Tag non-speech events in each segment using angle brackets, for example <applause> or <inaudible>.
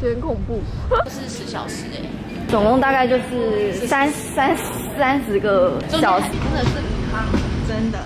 觉得很恐怖。是十小时哎，总共大概就是三三三十个小时，真的是很康，真的。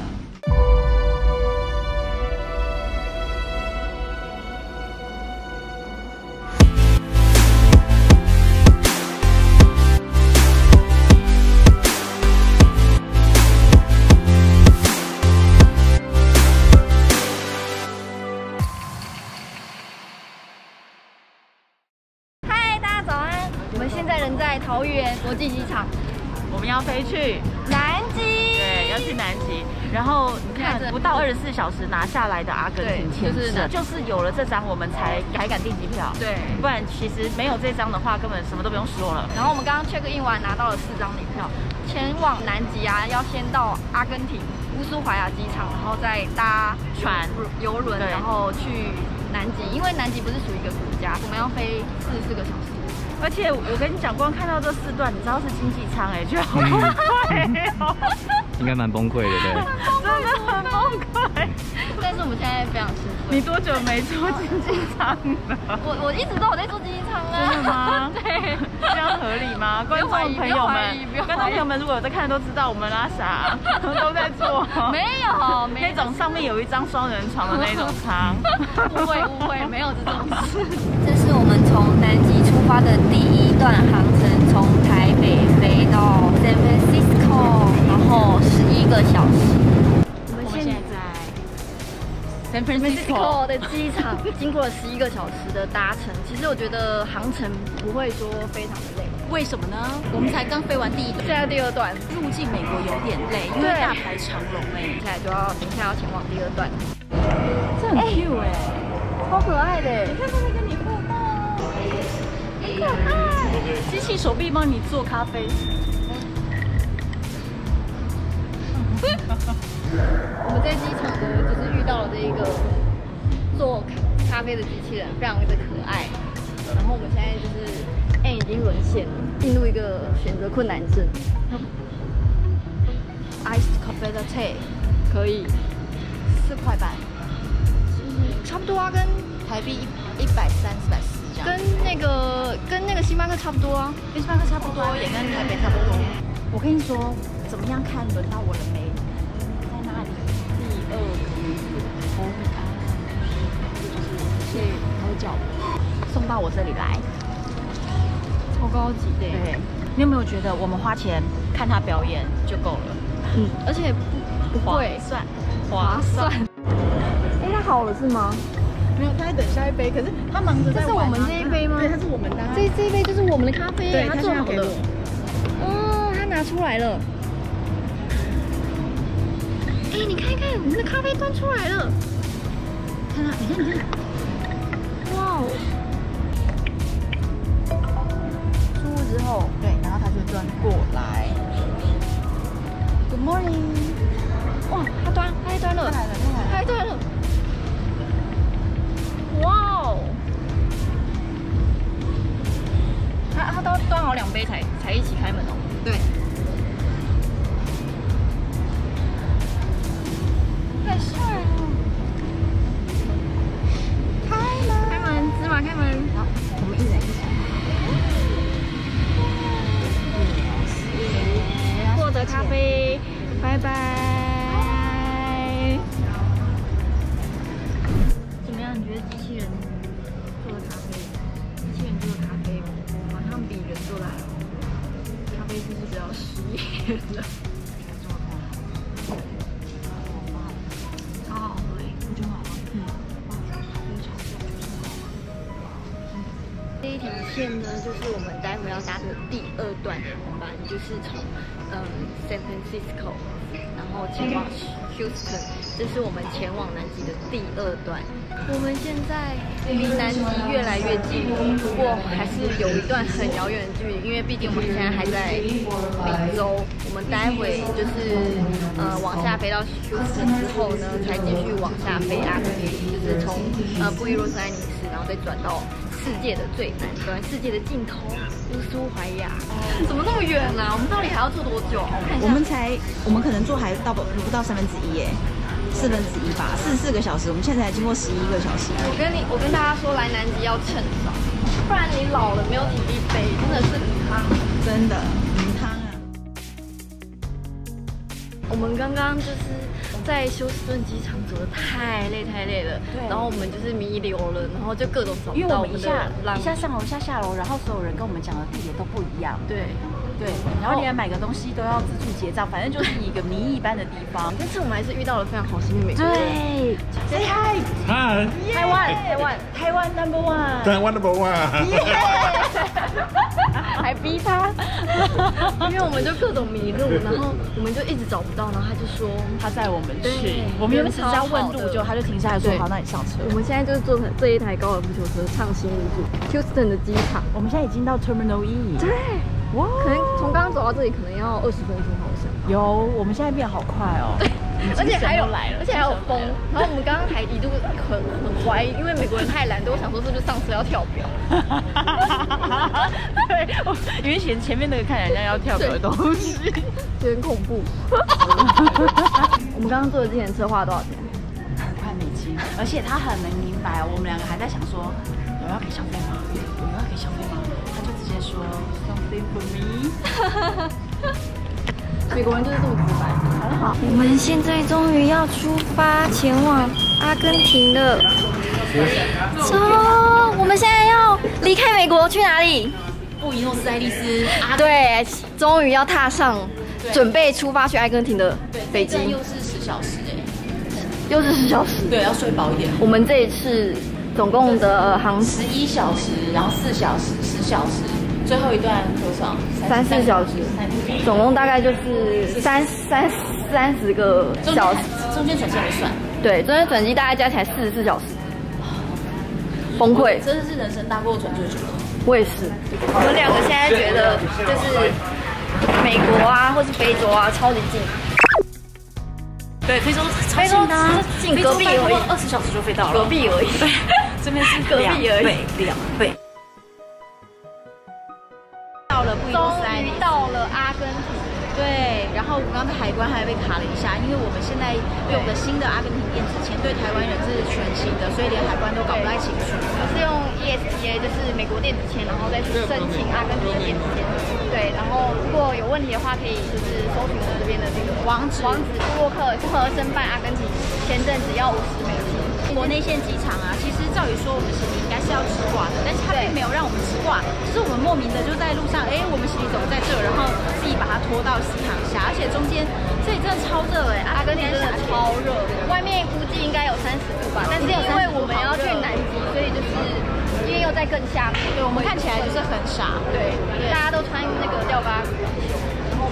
飞去，南极。对，要去南极。然后你看不到二十四小时拿下来的阿根廷签对就是证，就是有了这张，我们才还敢订机票。对不然其实没有这张的话，根本什么都不用说了。然后我们刚刚 check in 完，拿到了四张机票，前往南极啊，要先到阿根廷乌苏怀亚机场，然后再搭船游轮，然后去南极。因为南极不是属于一个国家，我们要飞四十四个小时。而且我跟你讲，光看到这四段，你知道是经济舱哎，觉得好崩溃哦，应该蛮崩溃的，对。真的很崩溃。但是我们现在非常兴奋。你多久没坐经济舱了？我我一直都有在坐经济舱啊。真的吗？<laughs> 对，这样合理吗？观众朋友们观众朋友们如果有在看都知道，我们拉萨 <laughs> 都在坐，没有没那种上面有一张双人床的那种舱。<laughs> 误会误会，没有这种事。这是我们从南极出发的第一段航程，从台北飞到 San Francisco，然后十一个小时。我们现在在 San Francisco 的机场，经过了十一个小时的搭乘，其实我觉得航程不会说非常的累。为什么呢？我们才刚飞完第一段，现在第二段，入境美国有点累，因为大排长龙哎。现在就要等一下要前往第二段，这很 Q 哎，超可爱的。你看他在跟你互动，很可爱。机器手臂帮你做咖啡，<laughs> 我们在机场呢，就是遇到了这一个做咖啡的机器人，非常的可爱。然后我们现在就是 N 已经沦陷了，进入一个选择困难症。Ice coffee latte 可以，四块半，差不多啊，跟台币一一百三、四百四这样。跟那个跟那个星巴克差不多啊。跟星巴克差不多，也跟台北差不多。我跟你说，怎么样看轮到我了没？在那里，第二个红安，就是他会叫我送到我这里来。超高级的，对，你有没有觉得我们花钱看他表演就够了？嗯，而且不不贵，算，划算。哎，它好了是吗？没有，他在等下一杯，可是他忙着这是我们这一杯吗？对，他是我们的啊。这这一杯就是我们的咖啡，对，它他做好的。哦，他拿出来了。哎，你看一看，我们的咖啡端出来了。看他，你看，你看，两杯才才一起开门哦。对，太帅了！开门，开门，芝麻开门。好，我们一人一起。获得咖啡，拜拜。这一条线呢，就是我们待会要搭的第二段航班，就是从嗯 San Francisco，然后前往 Houston，这是我们前往南极的第二段。我们现在离南极越来越近，不过还是有一段很遥远的距离，因为毕竟我们现在还在美洲。我们待会就是呃往下飞到 Houston 之后呢，才继续往下飞啊，就是从呃布宜诺斯艾利斯，然后再转到世界的最南端，世界的尽头乌苏怀亚。怎么那么远啊？我们到底还要坐多久？我看一下我们才，我们可能坐还到不不到三分之一耶，是四分之一吧，四十四个小时，我们现在才经过十一个小时。我跟你，我跟大家说，来南极要趁早，不然你老了没有体力飞，真的是很汤。真的，我们刚刚就是在休斯顿机场走的太累太累了，对然后我们就是弥留了，然后就各种找不因为到们的我们一下一下上楼，一下下楼，然后所有人跟我们讲的地点都不一样。对。对，然后连买个东西都要自助结账，反正就是一个迷一般的地方。但是我们还是遇到了非常好心的美国人。对，Say hi，嗨，台湾，台湾，台湾 number one。台湾 number one，还逼他，因为我们就各种迷路，然后我们就一直找不到，然后他就说他载我们去，我们原本只是要问路，就他就停下来说好，那你上车。我们现在就是坐这一台高尔夫球车畅行无阻，Houston 的机场。我们现在已经到 Terminal E。对，哇，可能从刚刚走到这里可能要二十分钟好像。有，我们现在变好快哦。而且还有而且还有风，然后我们刚刚还一度很很怀疑，因为美国人太懒惰，我想说是不是上车要跳表？<laughs> <laughs> 对，我因为前前面那个看起来像要跳表的东西。有点恐怖。<laughs> 我们刚刚坐的这前车花了多少钱？五块美金，而且他很能明白，我们两个还在想说有要给小费吗？有要给小费吗？他就直接说 something for me。美国人就是这么直白。很好，我们现在终于要出发前往阿根廷了。走，我们现在要离开美国去哪里？布宜诺斯艾利斯，啊，对，终于要踏上准备出发去阿根廷的飞机，又是十小时哎，又是十小时。对，要睡饱一点。我们这一次总共的航时十一小时，然后四小时，十小时，最后一段多少？三四小时，总共大概就是三三三十个小时。中间转机没算，对，中间转机大概加起来四十四小时，崩溃。真的是人生大过船最久的。我也是。我们两个现在觉得就是美国啊，或是非洲啊，超级近。对，非洲超非洲近的啊，近隔壁而已二十小时就飞到了，隔壁而已。对，这边是隔壁而已两倍，对，然后我们刚在海关还被卡了一下，因为我们现在用的新的阿根廷电子签对台湾人是全新的，所以连海关都搞不太清楚。我 <laughs> 是用 ESTA，就是美国电子签，然后再去申请阿根廷的电子签。对，然后如果有问题的话，可以就是搜寻我这边的这个网址网址布洛克如何申办阿根廷签证，只要五十美金。国内线机场啊，其实照理说我们是要吃挂的，但是他并没有让我们吃挂，就是我们莫名的就在路上，哎，我们行李怎么在这？然后自己把它拖到西航下，而且中间这里真的超热哎，阿根廷真的超热，外面估计应该有三十度吧，但是因为我们要去南极，所以就是因为又在更下面，对我们看起来就是很傻，对，大家都穿那个吊嘎裤，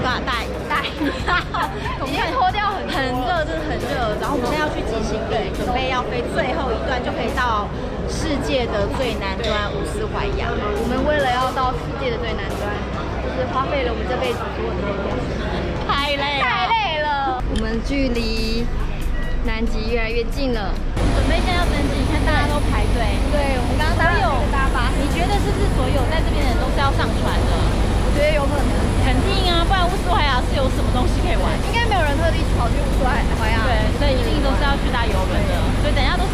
然后大带。带，<laughs> 已经脱掉很很热，真的很热。然后我们现在要去集行李，准备要飞最后一段，就可以到世界的最南端乌斯怀亚。我们为了要到世界的最南端，就是花费了我们这辈子所有的力量，太累太累了。我们距离南极越来越近了。准备现在要登机，你看大家都排队。对，我们刚刚搭有大巴士，你觉得是不是所有在这边的人都是要上船的？我觉得有可能，肯定啊，不然乌斯怀亚是有什么东西可以玩？应该没有人特地跑去乌斯怀亚。对，所以一定都是要去搭游轮的。所以等一下都是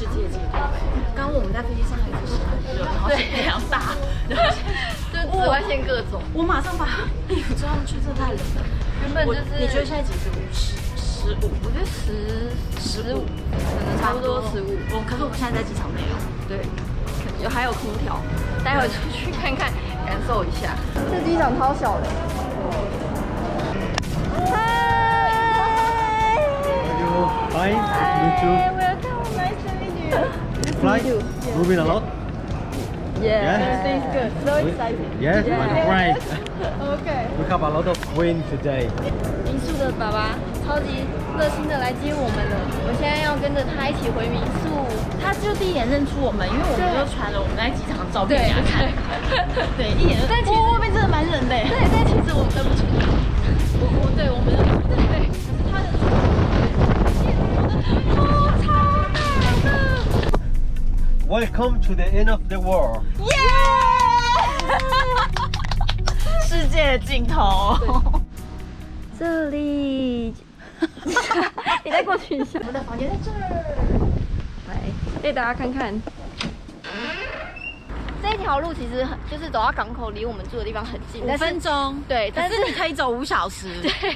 世界级的。刚刚我们在飞机上还一直是很热，然后是非常大，然后就紫外线各种，我马上把衣服穿上去，这太冷了。原本就是你觉得现在几度？十十五，我觉得十十五，可能差不多十五。我可是我们现在在机场没有。对，有还有空调，待会出去看看，感受一下。这机场超小的。Hi, meet you. welcome, nice to meet you. Flight moving a lot. Yeah, Yeah. everything's good. So excited. Yes, Yeah. my friend. Okay. We have a lot of wind today. 民宿的爸爸超级热心的来接我们了，我现在要跟着他一起回民宿。他就第一眼认出我们，因为我们就传了我们在机场的照片给他看。对，一眼就。但其实外面真的蛮冷的。对，但其实我们认不出来。我我对我们认不出。对，Welcome to the end of the world. <laughs> 世界的尽头。这里，<laughs> 你再过去一下。我们的房间在这儿。来，给大家看看。这一条路其实很，就是走到港口，离我们住的地方很近，五分钟，对，但是你可以走五小时。<laughs> 对，